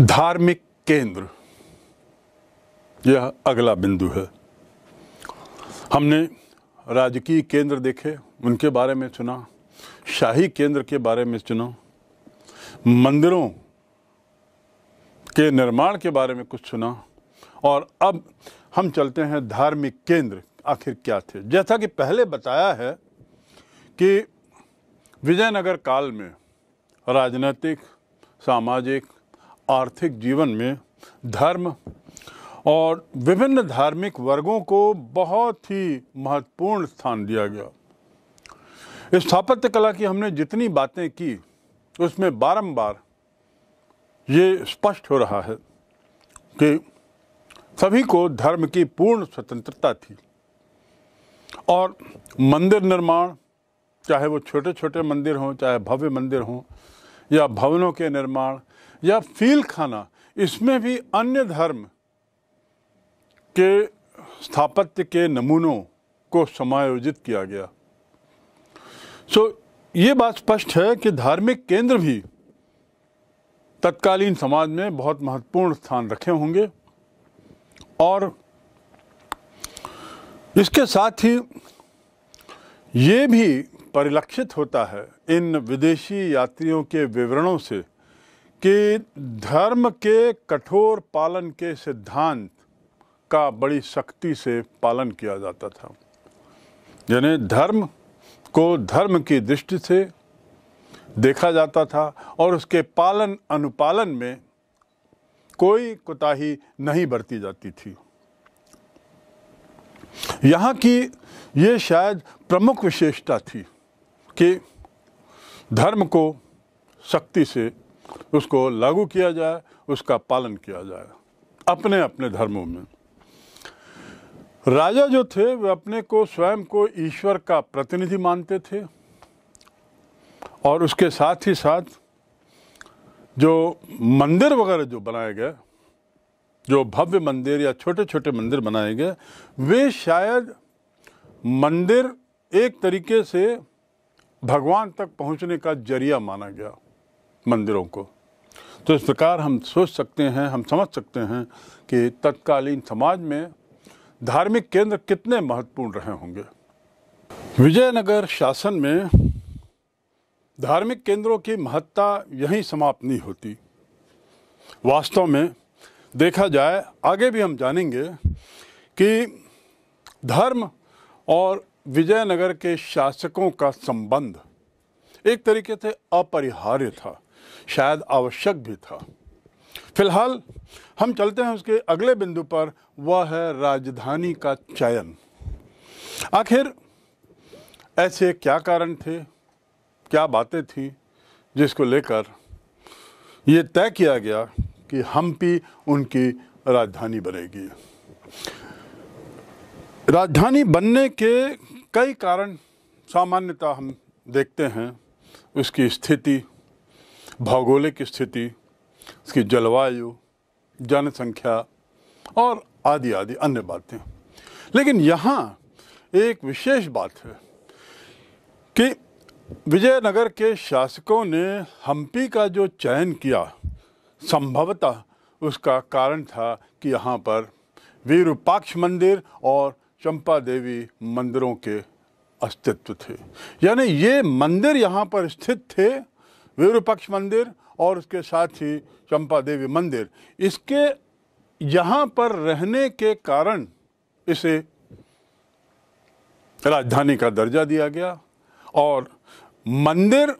धार्मिक केंद्र। यह अगला बिंदु है। हमने राजकीय केंद्र देखे, उनके बारे में सुना, शाही केंद्र के बारे में सुना, मंदिरों के निर्माण के बारे में कुछ सुना, और अब हम चलते हैं धार्मिक केंद्र, आखिर क्या थे? जैसा कि पहले बताया है कि विजयनगर काल में राजनीतिक, सामाजिक आर्थिक जीवन में धर्म और विभिन्न धार्मिक वर्गों को बहुत ही महत्वपूर्ण स्थान दिया गया। स्थापत्य कला की हमने जितनी बातें की, उसमें बारंबार ये स्पष्ट हो रहा है कि सभी को धर्म की पूर्ण स्वतंत्रता थी और मंदिर निर्माण, चाहे वो छोटे छोटे मंदिर हों, चाहे भव्य मंदिर हों, या भवनों के निर्माण या फील खाना, इसमें भी अन्य धर्म के स्थापत्य के नमूनों को समायोजित किया गया। सो ये बात स्पष्ट है कि धार्मिक केंद्र भी तत्कालीन समाज में बहुत महत्वपूर्ण स्थान रखे होंगे और इसके साथ ही ये भी परिलक्षित होता है इन विदेशी यात्रियों के विवरणों से कि धर्म के कठोर पालन के सिद्धांत का बड़ी सख्ती से पालन किया जाता था। यानी धर्म को धर्म की दृष्टि से देखा जाता था और उसके पालन अनुपालन में कोई कोताही नहीं बरती जाती थी। यहाँ की ये शायद प्रमुख विशेषता थी कि धर्म को सख्ती से उसको लागू किया जाए, उसका पालन किया जाए, अपने अपने धर्मों में। राजा जो थे, वे अपने को स्वयं को ईश्वर का प्रतिनिधि मानते थे। और उसके साथ ही साथ जो मंदिर वगैरह जो बनाए गए, जो भव्य मंदिर या छोटे छोटे मंदिर बनाए गए, वे शायद मंदिर एक तरीके से भगवान तक पहुँचने का ज़रिया माना गया। मंदिरों को। तो इस प्रकार हम सोच सकते हैं, हम समझ सकते हैं कि तत्कालीन समाज में धार्मिक केंद्र कितने महत्वपूर्ण रहे होंगे। विजयनगर शासन में धार्मिक केंद्रों की महत्ता यहीं समाप्त नहीं होती। वास्तव में देखा जाए, आगे भी हम जानेंगे कि धर्म और विजयनगर के शासकों का संबंध एक तरीके से अपरिहार्य था। शायद आवश्यक भी था। फ़िलहाल, हम चलते हैं उसके अगले बिंदु पर, वह है राजधानी का चयन। आखिर, ऐसे क्या कारण थे? क्या बातें थी जिसको लेकर ये तय किया गया कि हम्पी उनकी राजधानी बनेगी। राजधानी बनने के कई कारण सामान्यतः हम देखते हैं। उसकी स्थिति भौगोलिक स्थिति उसकी जलवायु, जनसंख्या और आदि आदि अन्य बातें। लेकिन यहाँ एक विशेष बात है कि विजयनगर के शासकों ने हम्पी का जो चयन किया, संभवतः उसका कारण था कि यहाँ पर वीरूपाक्ष मंदिर और चंपा देवी मंदिरों के अस्तित्व थे। यानी ये मंदिर यहाँ पर स्थित थे वीरूपक्ष मंदिर और उसके साथ ही चंपा देवी मंदिर। इसके यहाँ पर रहने के कारण इसे राजधानी का दर्जा दिया गया और मंदिर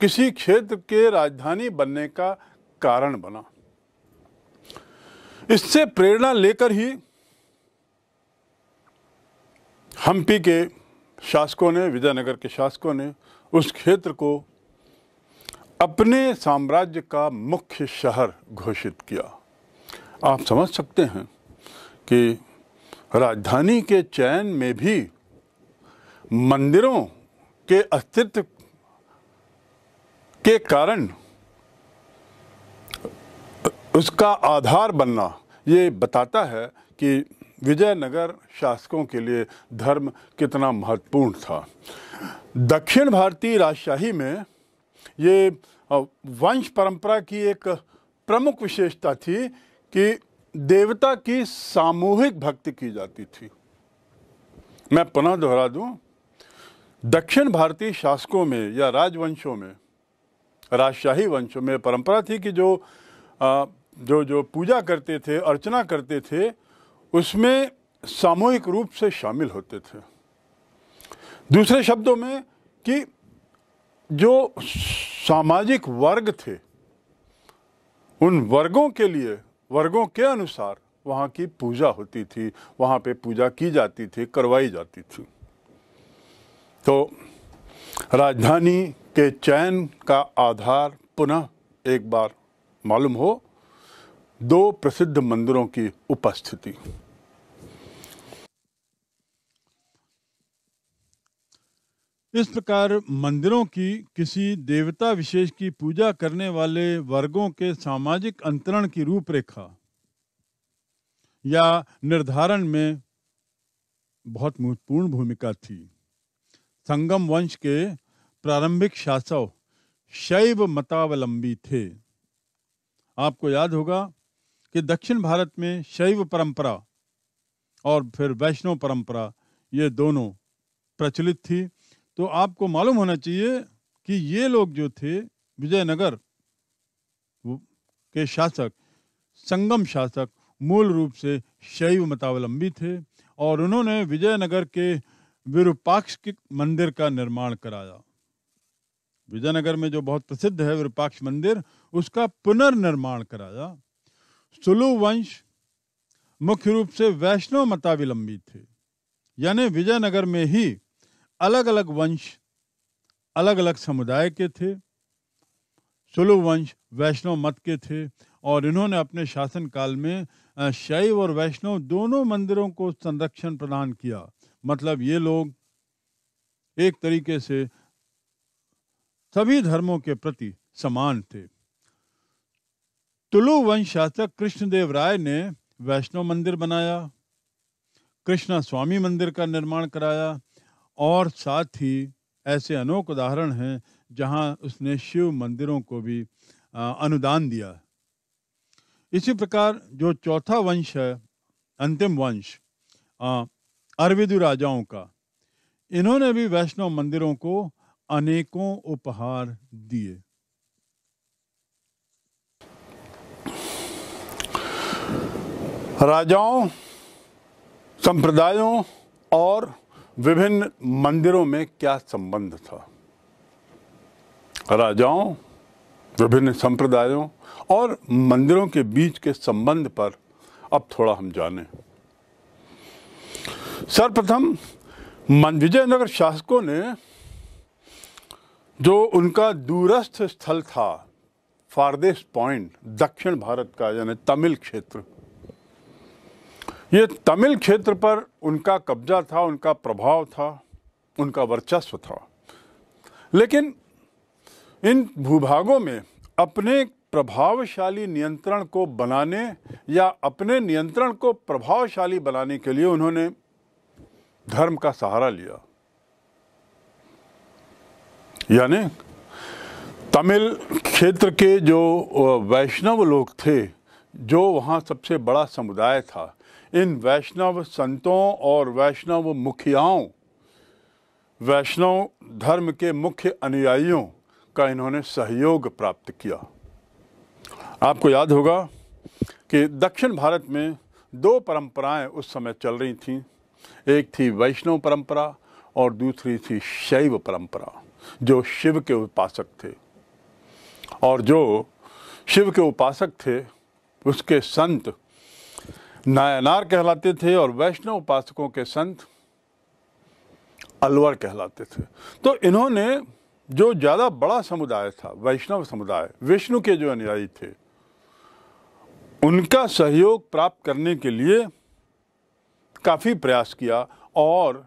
किसी क्षेत्र के राजधानी बनने का कारण बना। इससे प्रेरणा लेकर ही हम्पी के शासकों ने, विजयनगर के शासकों ने उस क्षेत्र को अपने साम्राज्य का मुख्य शहर घोषित किया। आप समझ सकते हैं कि राजधानी के चयन में भी मंदिरों के अस्तित्व के कारण उसका आधार बनना, ये बताता है कि विजयनगर शासकों के लिए धर्म कितना महत्वपूर्ण था। दक्षिण भारतीय राजशाही में ये वंश परंपरा की एक प्रमुख विशेषता थी कि देवता की सामूहिक भक्ति की जाती थी। मैं पुनः दोहरा दूँ। दक्षिण भारतीय शासकों में या राजवंशों में, राजशाही वंशों में परंपरा थी कि जो जो जो पूजा करते थे, अर्चना करते थे, उसमें सामूहिक रूप से शामिल होते थे। दूसरे शब्दों में कि जो सामाजिक वर्ग थे। उन वर्गों के लिए, वर्गों के अनुसार वहाँ की पूजा होती थी, वहाँ पे पूजा की जाती थी, करवाई जाती थी। तो राजधानी के चयन का आधार पुनः एक बार मालूम हो, दो प्रसिद्ध मंदिरों की उपस्थिति। इस प्रकार मंदिरों की किसी देवता विशेष की पूजा करने वाले वर्गों के सामाजिक अंतरण की रूपरेखा या निर्धारण में बहुत महत्वपूर्ण भूमिका थी। संगम वंश के प्रारंभिक शासक शैव मतावलंबी थे। आपको याद होगा कि दक्षिण भारत में शैव परंपरा और फिर वैष्णव परंपरा, ये दोनों प्रचलित थी। तो आपको मालूम होना चाहिए कि ये लोग जो थे, विजयनगर के शासक, संगम शासक, मूल रूप से शैव मतावलंबी थे और उन्होंने विजयनगर के विरूपाक्ष मंदिर का निर्माण कराया। विजयनगर में जो बहुत प्रसिद्ध है विरूपाक्ष मंदिर, उसका पुनर्निर्माण कराया। सुलु वंश मुख्य रूप से वैष्णव मतावलंबी थे। यानी विजयनगर में ही अलग अलग वंश अलग अलग समुदाय के थे। सुलु वंश वैष्णव मत के थे और इन्होंने अपने शासन काल में शैव और वैष्णव दोनों मंदिरों को संरक्षण प्रदान किया। मतलब ये लोग एक तरीके से सभी धर्मों के प्रति समान थे। तुलु वंश शासक कृष्णदेव राय ने वैष्णव मंदिर बनाया कृष्णा स्वामी मंदिर का निर्माण कराया और साथ ही ऐसे अनोक उदाहरण हैं जहाँ उसने शिव मंदिरों को भी अनुदान दिया। इसी प्रकार जो चौथा वंश है, अंतिम वंश अरविदु राजाओं का, इन्होंने भी वैष्णव मंदिरों को अनेकों उपहार दिए। राजाओं, संप्रदायों और विभिन्न मंदिरों में क्या संबंध था? राजाओं, विभिन्न संप्रदायों और मंदिरों के बीच के संबंध पर अब थोड़ा हम जानें। सर्वप्रथम विजयनगर शासकों ने जो उनका दूरस्थ स्थल था फारदेस्ट पॉइंट, दक्षिण भारत का, यानी तमिल क्षेत्र ये तमिल क्षेत्र पर उनका कब्जा था, उनका प्रभाव था, उनका वर्चस्व था। लेकिन इन भूभागों में अपने प्रभावशाली नियंत्रण को बनाने या अपने नियंत्रण को प्रभावशाली बनाने के लिए उन्होंने धर्म का सहारा लिया। यानी तमिल क्षेत्र के जो वैष्णव लोग थे, जो वहाँ सबसे बड़ा समुदाय था इन वैष्णव संतों और वैष्णव मुखियाओं, वैष्णव धर्म के मुख्य अनुयायियों का इन्होंने सहयोग प्राप्त किया। आपको याद होगा कि दक्षिण भारत में दो परंपराएँ उस समय चल रही थीं। एक थी वैष्णव परंपरा और दूसरी थी शैव परंपरा, जो शिव के उपासक थे। और जो शिव के उपासक थे, उसके संत नायनार कहलाते थे और वैष्णव उपासकों के संत अलवर कहलाते थे। तो इन्होंने जो ज़्यादा बड़ा समुदाय था, वैष्णव समुदाय, विष्णु के जो अनुयायी थे, उनका सहयोग प्राप्त करने के लिए काफ़ी प्रयास किया और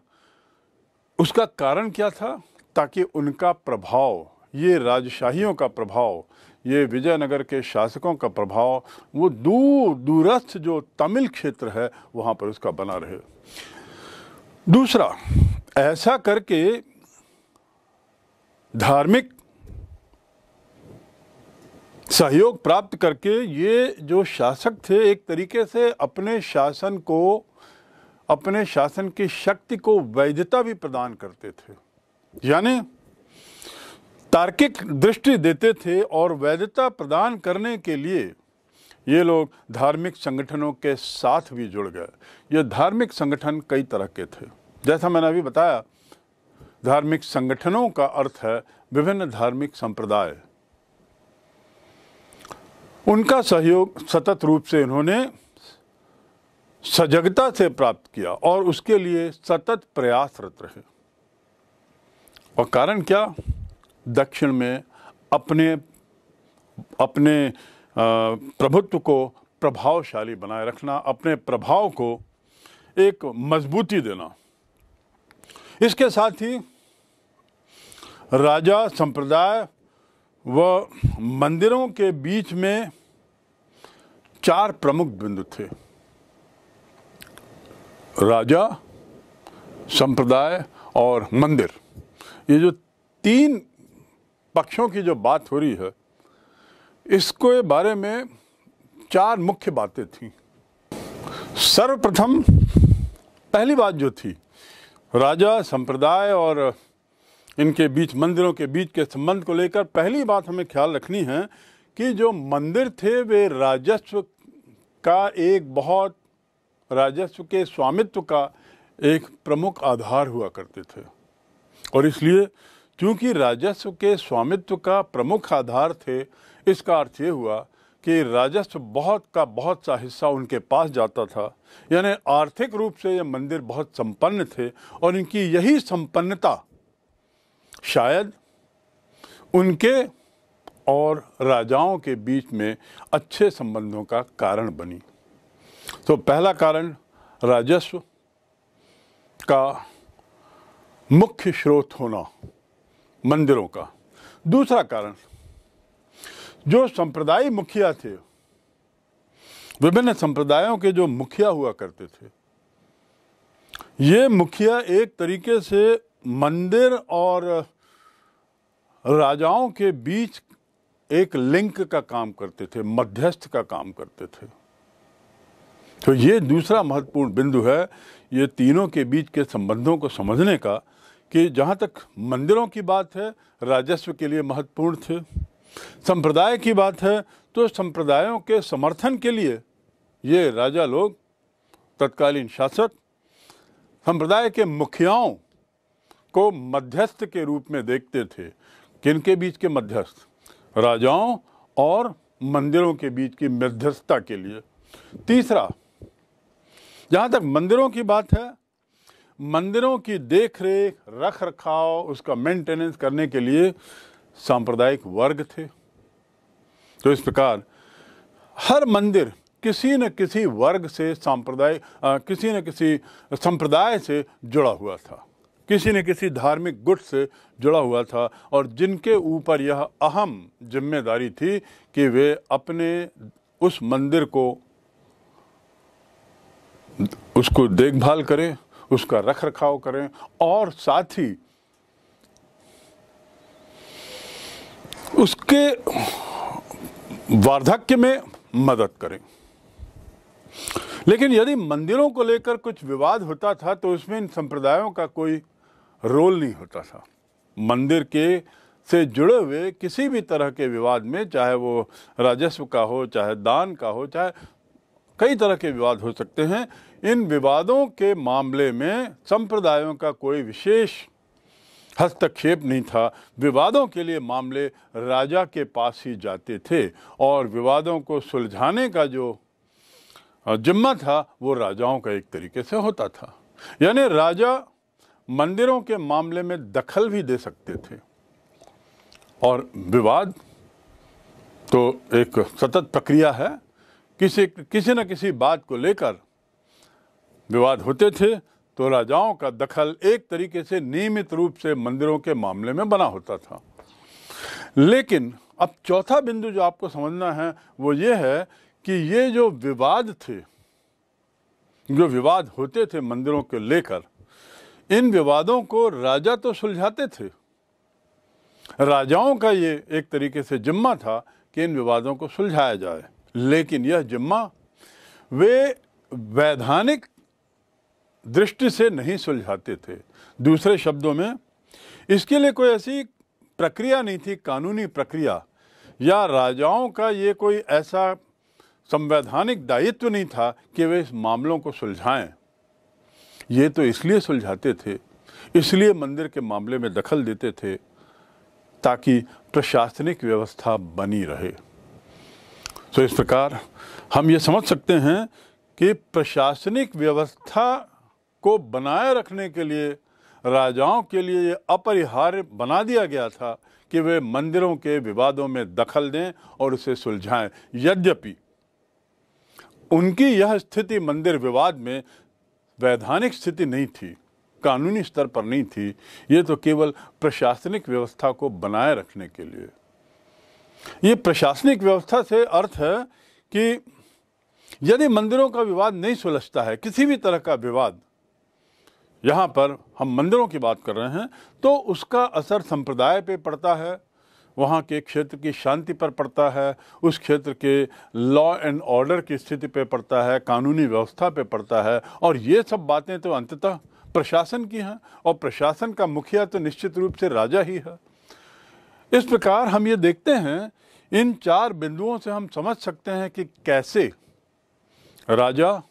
उसका कारण क्या था? ताकि उनका प्रभाव, ये राजशाहियों का प्रभाव ये विजयनगर के शासकों का प्रभाव, वो दूर, दूरस्थ जो तमिल क्षेत्र है, वहाँ पर उसका बना रहे। दूसरा, ऐसा करके धार्मिक सहयोग प्राप्त करके ये जो शासक थे, एक तरीके से अपने शासन को, अपने शासन की शक्ति को वैधता भी प्रदान करते थे। यानी तार्किक दृष्टि देते थे और वैधता प्रदान करने के लिए ये लोग धार्मिक संगठनों के साथ भी जुड़ गए। ये धार्मिक संगठन कई तरह के थे। जैसा मैंने अभी बताया, धार्मिक संगठनों का अर्थ है विभिन्न धार्मिक संप्रदाय। उनका सहयोग सतत रूप से इन्होंने सजगता से प्राप्त किया और उसके लिए सतत प्रयासरत रहे। और कारण क्या? दक्षिण में अपने अपने प्रभुत्व को प्रभावशाली बनाए रखना, अपने प्रभाव को एक मजबूती देना। इसके साथ ही राजा संप्रदाय व मंदिरों के बीच में चार प्रमुख बिंदु थे। राजा, संप्रदाय और मंदिर। ये जो तीन पक्षों की जो बात हो रही है, इसके बारे में चार मुख्य बातें थी। सर्वप्रथम, पहली बात जो थी, राजा संप्रदाय और इनके बीच, मंदिरों के बीच के संबंध को लेकर पहली बात हमें ख्याल रखनी है कि जो मंदिर थे, वे राजस्व का एक बहुत, राजस्व के स्वामित्व का एक प्रमुख आधार हुआ करते थे। और इसलिए क्योंकि राजस्व के स्वामित्व का प्रमुख आधार थे, इसका अर्थ ये हुआ कि राजस्व बहुत का बहुत सा हिस्सा उनके पास जाता था। यानी आर्थिक रूप से ये मंदिर बहुत संपन्न थे और इनकी यही संपन्नता शायद उनके और राजाओं के बीच में अच्छे संबंधों का कारण बनी। तो पहला कारण, राजस्व का मुख्य स्रोत होना। मंदिरों का। दूसरा कारण, जो संप्रदाय मुखिया थे, विभिन्न संप्रदायों के जो मुखिया हुआ करते थे, ये मुखिया एक तरीके से मंदिर और राजाओं के बीच एक लिंक का काम करते थे, मध्यस्थ का काम करते थे। तो ये दूसरा महत्वपूर्ण बिंदु है, ये तीनों के बीच के संबंधों को समझने का कि जहाँ तक मंदिरों की बात है, राजस्व के लिए महत्वपूर्ण थे। संप्रदाय की बात है तो संप्रदायों के समर्थन के लिए ये राजा लोग, तत्कालीन शासक, संप्रदाय के मुखियाओं को मध्यस्थ के रूप में देखते थे। किनके बीच के मध्यस्थ? राजाओं और मंदिरों के बीच की मध्यस्थता के लिए। तीसरा, जहाँ तक मंदिरों की बात है मंदिरों की देख रेख रख रखाव उसका मेंटेनेंस करने के लिए सांप्रदायिक वर्ग थे। तो इस प्रकार हर मंदिर किसी न किसी वर्ग से सांप्रदाय किसी न किसी संप्रदाय से जुड़ा हुआ था। किसी न किसी धार्मिक गुट से जुड़ा हुआ था और जिनके ऊपर यह अहम ज़िम्मेदारी थी कि वे अपने उस मंदिर को, उसको देखभाल करें उसका रख रखाव करें और साथ ही उसके वार्धक्य में मदद करें। लेकिन यदि मंदिरों को लेकर कुछ विवाद होता था तो उसमें इन संप्रदायों का कोई रोल नहीं होता था। मंदिर के से जुड़े हुए किसी भी तरह के विवाद में, चाहे वो राजस्व का हो, चाहे दान का हो, चाहे कई तरह के विवाद हो सकते हैं। इन विवादों के मामले में संप्रदायों का कोई विशेष हस्तक्षेप नहीं था। विवादों के लिए मामले राजा के पास ही जाते थे और विवादों को सुलझाने का जो जिम्मा था, वो राजाओं का एक तरीके से होता था। यानी राजा मंदिरों के मामले में दखल भी दे सकते थे। और विवाद तो एक सतत प्रक्रिया है। किसी किसी न किसी बात को लेकर विवाद होते थे तो राजाओं का दखल एक तरीके से नियमित रूप से मंदिरों के मामले में बना होता था। लेकिन अब चौथा बिंदु जो आपको समझना है, वो ये है कि ये जो विवाद थे, जो विवाद होते थे मंदिरों को लेकर, इन विवादों को राजा तो सुलझाते थे। राजाओं का ये एक तरीके से जिम्मा था कि इन विवादों को सुलझाया जाए। लेकिन यह जिम्मा वे वैधानिक दृष्टि से नहीं सुलझाते थे। दूसरे शब्दों में, इसके लिए कोई ऐसी प्रक्रिया नहीं थी, कानूनी प्रक्रिया, या राजाओं का ये कोई ऐसा संवैधानिक दायित्व नहीं था कि वे इस मामलों को सुलझाएँ। ये तो इसलिए सुलझाते थे, इसलिए मंदिर के मामले में दखल देते थे, ताकि प्रशासनिक व्यवस्था बनी रहे। तो इस प्रकार हम ये समझ सकते हैं कि प्रशासनिक व्यवस्था को बनाए रखने के लिए, राजाओं के लिए ये अपरिहार्य बना दिया गया था कि वे मंदिरों के विवादों में दखल दें और उसे सुलझाएँ। यद्यपि उनकी यह स्थिति मंदिर विवाद में वैधानिक स्थिति नहीं थी, कानूनी स्तर पर नहीं थी, ये तो केवल प्रशासनिक व्यवस्था को बनाए रखने के लिए। ये प्रशासनिक व्यवस्था से अर्थ है कि यदि मंदिरों का विवाद नहीं सुलझता है, किसी भी तरह का विवाद, यहाँ पर हम मंदिरों की बात कर रहे हैं तो उसका असर संप्रदाय पे पड़ता है, वहाँ के क्षेत्र की शांति पर पड़ता है, उस क्षेत्र के लॉ एंड ऑर्डर की स्थिति पे पड़ता है, कानूनी व्यवस्था पे पड़ता है, और ये सब बातें तो अंततः प्रशासन की हैं, और प्रशासन का मुखिया तो निश्चित रूप से राजा ही है। इस प्रकार हम ये देखते हैं, इन चार बिंदुओं से हम समझ सकते हैं कि कैसे राजा,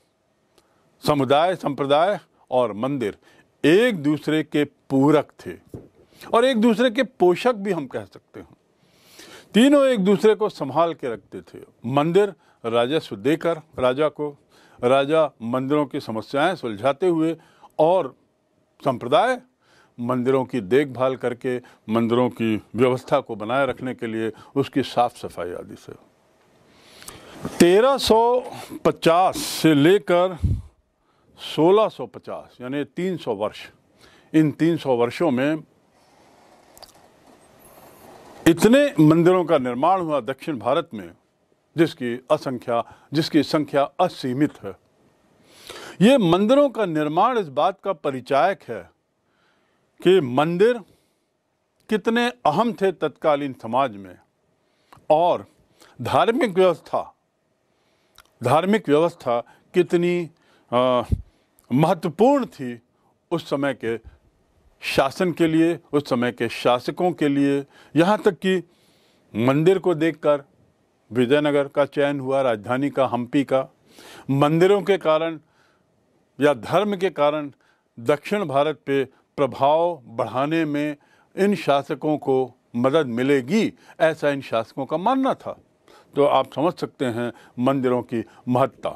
समुदाय, संप्रदाय और मंदिर एक दूसरे के पूरक थे और एक दूसरे के पोषक भी हम कह सकते हैं। तीनों एक दूसरे को संभाल के रखते थे। मंदिर राजस्व देकर राजा को, राजा मंदिरों की समस्याएँ सुलझाते हुए और संप्रदाय मंदिरों की देखभाल करके, मंदिरों की व्यवस्था को बनाए रखने के लिए उसकी साफ़ सफ़ाई आदि से। 1350 से लेकर 1650 यानी 300 वर्ष, इन 300 वर्षों में इतने मंदिरों का निर्माण हुआ दक्षिण भारत में, जिसकी असंख्या, जिसकी संख्या असीमित है। ये मंदिरों का निर्माण इस बात का परिचायक है कि मंदिर कितने अहम थे तत्कालीन समाज में। और धार्मिक व्यवस्था धार्मिक व्यवस्था कितनी महत्वपूर्ण थी उस समय के शासन के लिए, उस समय के शासकों के लिए। यहाँ तक कि मंदिर को देखकर विजयनगर का चयन हुआ, राजधानी का, हम्पी का। मंदिरों के कारण या धर्म के कारण दक्षिण भारत पे प्रभाव बढ़ाने में इन शासकों को मदद मिलेगी, ऐसा इन शासकों का मानना था। तो आप समझ सकते हैं मंदिरों की महत्ता।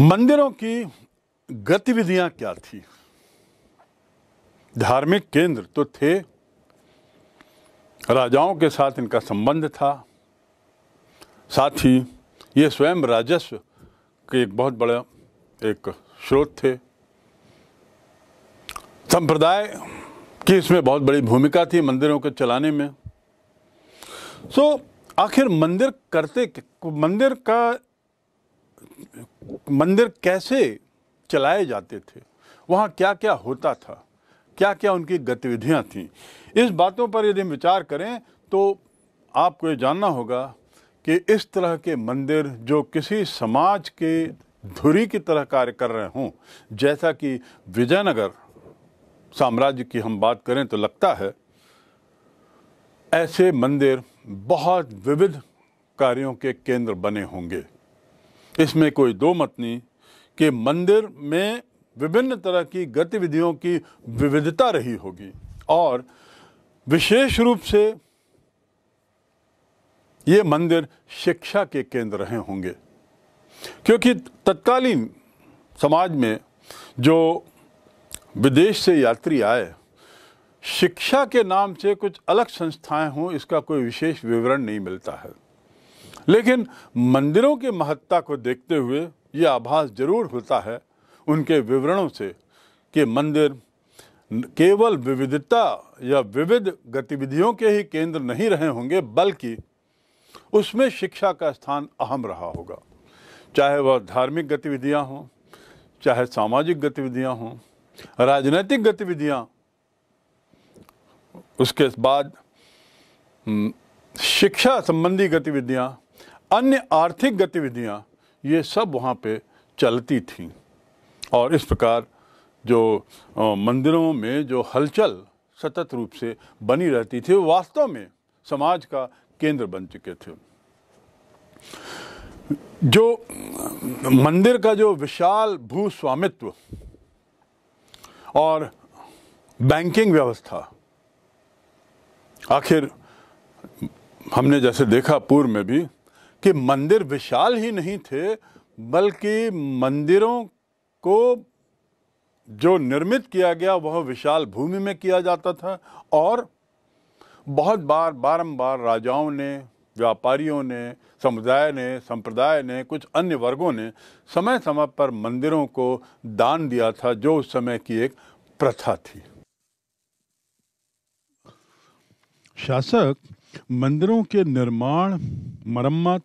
मंदिरों की गतिविधियाँ क्या थी? धार्मिक केंद्र तो थे, राजाओं के साथ इनका संबंध था, साथ ही ये स्वयं राजस्व के एक बहुत बड़ा एक स्रोत थे। संप्रदाय की इसमें बहुत बड़ी भूमिका थी मंदिरों को चलाने में। सो आखिर मंदिर करते मंदिर का, मंदिर कैसे चलाए जाते थे? वहाँ क्या क्या होता था? क्या क्या उनकी गतिविधियाँ थीं? इस बातों पर यदि हम विचार करें तो आपको ये जानना होगा कि इस तरह के मंदिर जो किसी समाज के धुरी की तरह कार्य कर रहे हों, जैसा कि विजयनगर साम्राज्य की हम बात करें तो लगता है, ऐसे मंदिर बहुत विविध कार्यों के केंद्र बने होंगे। इसमें कोई दो मत नहीं कि मंदिर में विभिन्न तरह की गतिविधियों की विविधता रही होगी और विशेष रूप से ये मंदिर शिक्षा के केंद्र रहे होंगे। क्योंकि तत्कालीन समाज में जो विदेश से यात्री आए, शिक्षा के नाम से कुछ अलग संस्थाएँ हों, इसका कोई विशेष विवरण नहीं मिलता है। लेकिन मंदिरों की महत्ता को देखते हुए ये आभास ज़रूर होता है उनके विवरणों से कि मंदिर केवल विविधता या विविध गतिविधियों के ही केंद्र नहीं रहे होंगे, बल्कि उसमें शिक्षा का स्थान अहम रहा होगा। चाहे वह धार्मिक गतिविधियाँ हों चाहे सामाजिक गतिविधियाँ हों राजनैतिक गतिविधियाँ उसके बाद हम्म, शिक्षा संबंधी गतिविधियाँ अन्य आर्थिक गतिविधियाँ ये सब वहाँ पे चलती थीं। और इस प्रकार जो मंदिरों में जो हलचल सतत रूप से बनी रहती थी वास्तव में समाज का केंद्र बन चुके थे। जो मंदिर का जो विशाल भू स्वामित्व और बैंकिंग व्यवस्था, आखिर हमने जैसे देखा पूर्व में भी कि मंदिर विशाल ही नहीं थे, बल्कि मंदिरों को जो निर्मित किया गया, वह विशाल भूमि में किया जाता था और बहुत बार बारंबार राजाओं ने, व्यापारियों ने, समुदाय ने, संप्रदाय ने, कुछ अन्य वर्गों ने समय समय पर मंदिरों को दान दिया था, जो उस समय की एक प्रथा थी। शासक मंदिरों के निर्माण, मरम्मत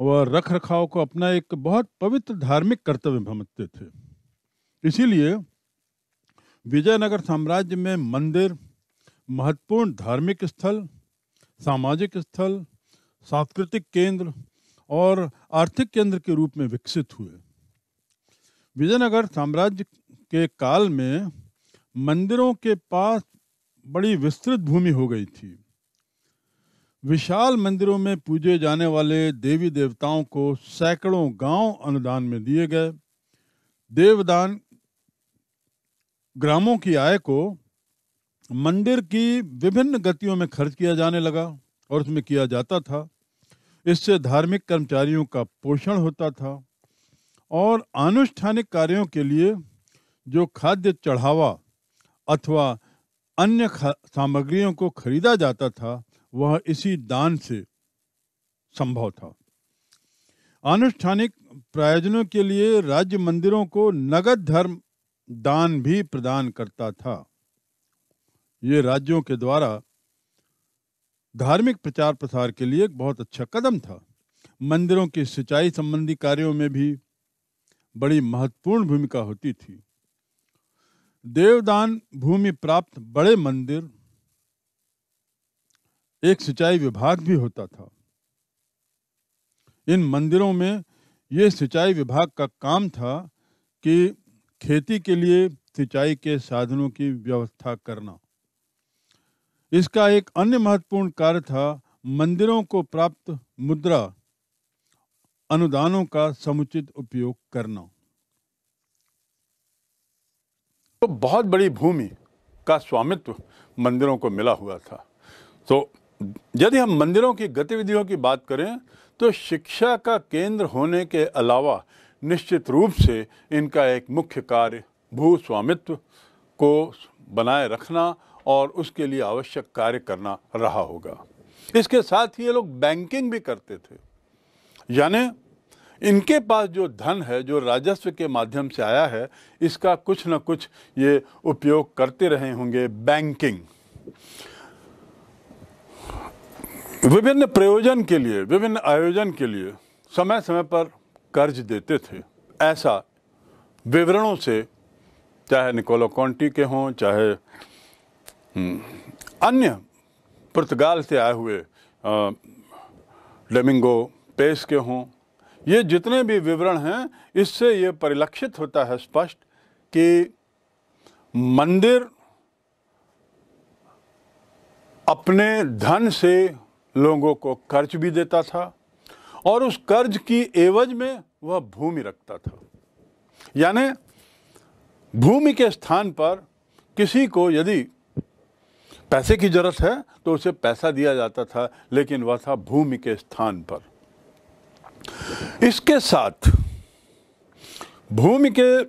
व रख रखाव को अपना एक बहुत पवित्र धार्मिक कर्तव्य समझते थे। इसीलिए विजयनगर साम्राज्य में मंदिर महत्वपूर्ण धार्मिक स्थल, सामाजिक स्थल, सांस्कृतिक केंद्र और आर्थिक केंद्र के रूप में विकसित हुए। विजयनगर साम्राज्य के काल में मंदिरों के पास बड़ी विस्तृत भूमि हो गई थी। विशाल मंदिरों में पूजे जाने वाले देवी देवताओं को सैकड़ों गाँव अनुदान में दिए गए। देवदान ग्रामों की आय को मंदिर की विभिन्न गतियों में खर्च किया जाने लगा और उसमें किया जाता था। इससे धार्मिक कर्मचारियों का पोषण होता था और आनुष्ठानिक कार्यों के लिए जो खाद्य चढ़ावा अथवा अन्य सामग्रियों को खरीदा जाता था, वह इसी दान से संभव था। आनुष्ठानिक प्रयोजनों के लिए राज्य मंदिरों को नगद धर्म दान भी प्रदान करता था। ये राज्यों के द्वारा धार्मिक प्रचार प्रसार के लिए एक बहुत अच्छा कदम था। मंदिरों की सिंचाई संबंधी कार्यों में भी बड़ी महत्वपूर्ण भूमिका होती थी। देवदान भूमि प्राप्त बड़े मंदिर, एक सिंचाई विभाग भी होता था। इन मंदिरों में ये सिंचाई विभाग का काम था कि खेती के लिए सिंचाई के साधनों की व्यवस्था करना। इसका एक अन्य महत्वपूर्ण कार्य था मंदिरों को प्राप्त मुद्रा, अनुदानों का समुचित उपयोग करना। तो बहुत बड़ी भूमि का स्वामित्व मंदिरों को मिला हुआ था। तो यदि हम मंदिरों की गतिविधियों की बात करें तो शिक्षा का केंद्र होने के अलावा निश्चित रूप से इनका एक मुख्य कार्य भू स्वामित्व को बनाए रखना और उसके लिए आवश्यक कार्य करना रहा होगा। इसके साथ ही ये लोग बैंकिंग भी करते थे। यानी इनके पास जो धन है, जो राजस्व के माध्यम से आया है, इसका कुछ न कुछ ये उपयोग करते रहे होंगे बैंकिंग विभिन्न प्रयोजन के लिए, विभिन्न आयोजन के लिए समय समय पर कर्ज देते थे। ऐसा विवरणों से, चाहे निकोलो कॉन्टी के हों, चाहे अन्य पुर्तगाल से आए हुए डेमिंगो पेस के हों? ये जितने भी विवरण हैं, इससे ये परिलक्षित होता है स्पष्ट कि मंदिर अपने धन से लोगों को कर्ज भी देता था और उस कर्ज की एवज में वह भूमि रखता था। यानी भूमि के स्थान पर किसी को यदि पैसे की ज़रूरत है तो उसे पैसा दिया जाता था, लेकिन वह था भूमि के स्थान पर। इसके साथ भूमि के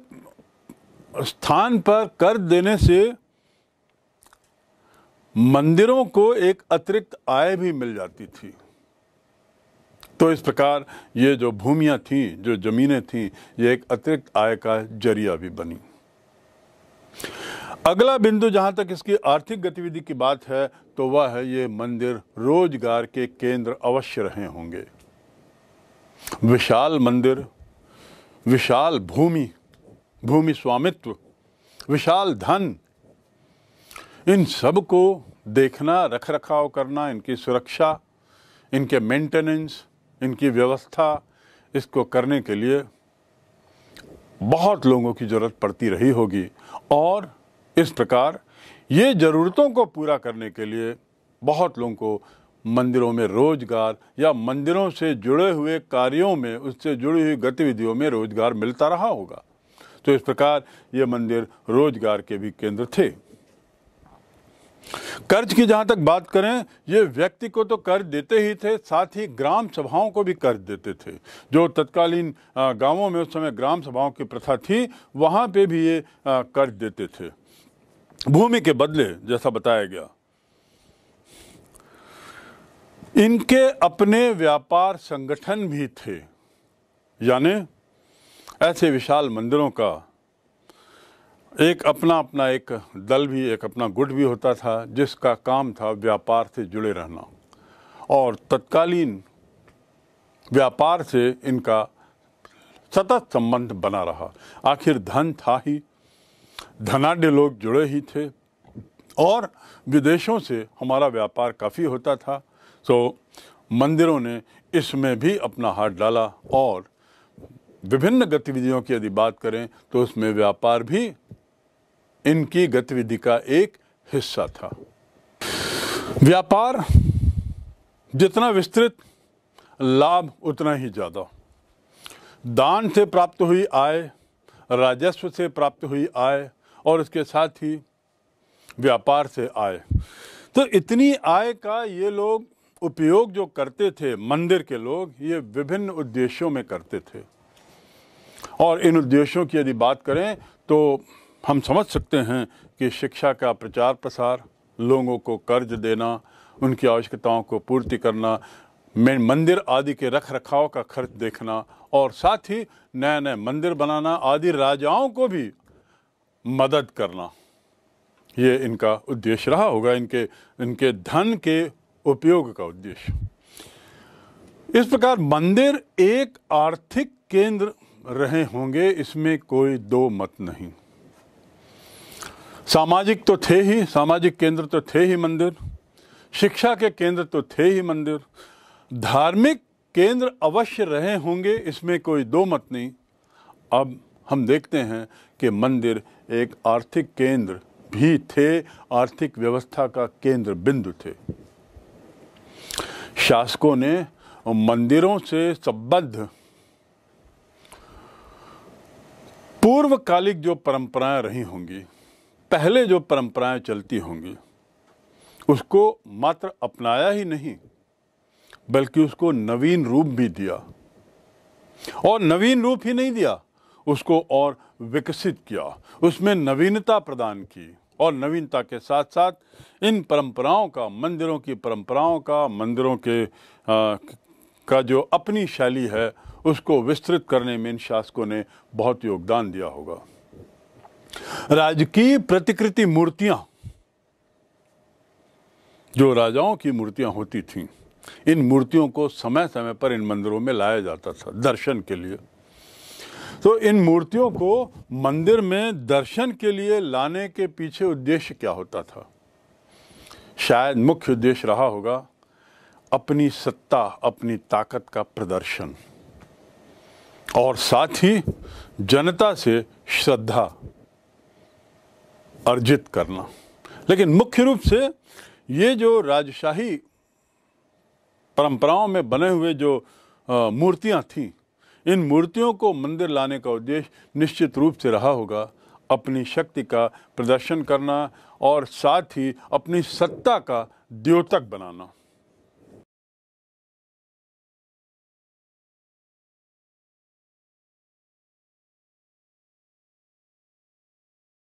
स्थान पर कर देने से मंदिरों को एक अतिरिक्त आय भी मिल जाती थी। तो इस प्रकार ये जो भूमियाँ थीं, जो जमीनें थीं, ये एक अतिरिक्त आय का ज़रिया भी बनी। अगला बिंदु जहाँ तक इसकी आर्थिक गतिविधि की बात है तो वह है ये मंदिर रोज़गार के केंद्र अवश्य रहे होंगे। विशाल मंदिर, विशाल भूमि भूमि स्वामित्व, विशाल धन, इन सबको देखना रख रखाव करना, इनकी सुरक्षा, इनके मेंटेनेंस, इनकी व्यवस्था, इसको करने के लिए बहुत लोगों की ज़रूरत पड़ती रही होगी। और इस प्रकार ये ज़रूरतों को पूरा करने के लिए बहुत लोगों को मंदिरों में रोज़गार या मंदिरों से जुड़े हुए कार्यों में, उससे जुड़ी हुई गतिविधियों में रोज़गार मिलता रहा होगा। तो इस प्रकार ये मंदिर रोज़गार के भी केंद्र थे। कर्ज की जहाँ तक बात करें, ये व्यक्ति को तो कर्ज देते ही थे, साथ ही ग्राम सभाओं को भी कर्ज देते थे। जो तत्कालीन गाँवों में उस समय ग्राम सभाओं की प्रथा थी, वहाँ पे भी ये कर्ज देते थे। भूमि के बदले, जैसा बताया गया, इनके अपने व्यापार संगठन भी थे। यानी ऐसे विशाल मंदिरों का एक अपना अपना एक दल भी, एक अपना गुट भी होता था, जिसका काम था व्यापार से जुड़े रहना। और तत्कालीन व्यापार से इनका सतत संबंध बना रहा। आखिर धन था ही धनाढ़ लोग जुड़े ही थे और विदेशों से हमारा व्यापार काफ़ी होता था। तो मंदिरों ने इसमें भी अपना हाथ डाला और विभिन्न गतिविधियों की यदि बात करें तो उसमें व्यापार भी इनकी गतिविधि का एक हिस्सा था। व्यापार जितना विस्तृत, लाभ उतना ही ज़्यादा। दान से प्राप्त हुई आय राजस्व से प्राप्त हुई आय और इसके साथ ही व्यापार से आय। तो इतनी आय का ये लोग उपयोग जो करते थे, मंदिर के लोग, ये विभिन्न उद्देश्यों में करते थे। और इन उद्देश्यों की यदि बात करें तो हम समझ सकते हैं कि शिक्षा का प्रचार प्रसार, लोगों को कर्ज देना, उनकी आवश्यकताओं को पूर्ति करना मंदिर आदि के रख रखाव का खर्च देखना और साथ ही नए नए मंदिर बनाना आदि राजाओं को भी मदद करना। ये इनका उद्देश्य रहा होगा, इनके इनके धन के उपयोग का उद्देश्य। इस प्रकार मंदिर एक आर्थिक केंद्र रहे होंगे, इसमें कोई दो मत नहीं। सामाजिक तो थे ही, सामाजिक केंद्र तो थे ही मंदिर, शिक्षा के केंद्र तो थे ही मंदिर धार्मिक केंद्र अवश्य रहे होंगे, इसमें कोई दो मत नहीं। अब हम देखते हैं कि मंदिर एक आर्थिक केंद्र भी थे, आर्थिक व्यवस्था का केंद्र बिंदु थे। शासकों ने मंदिरों से संबद्ध पूर्वकालिक जो परंपराएँ रही होंगी, पहले जो परंपराएँ चलती होंगी, उसको मात्र अपनाया ही नहीं। बल्कि उसको नवीन रूप भी दिया। और नवीन रूप ही नहीं दिया उसको और विकसित किया। उसमें नवीनता प्रदान की और नवीनता के साथ साथ इन परंपराओं का मंदिरों की परंपराओं का मंदिरों के आ, का जो अपनी शैली है उसको विस्तृत करने में इन शासकों ने बहुत योगदान दिया होगा। राजकीय प्रतिकृति मूर्तियाँ जो राजाओं की मूर्तियाँ होती थीं इन मूर्तियों को समय समय पर इन मंदिरों में लाया जाता था, दर्शन के लिए। तो इन मूर्तियों को मंदिर में दर्शन के लिए लाने के पीछे उद्देश्य क्या होता था? शायद मुख्य उद्देश्य रहा होगा अपनी सत्ता, अपनी ताकत का प्रदर्शन। और साथ ही जनता से श्रद्धा अर्जित करना। लेकिन मुख्य रूप से ये जो राजशाही परंपराओं में बने हुए जो मूर्तियाँ थीं, इन मूर्तियों को मंदिर लाने का उद्देश्य निश्चित रूप से रहा होगा। अपनी शक्ति का प्रदर्शन करना और साथ ही अपनी सत्ता का द्योतक बनाना।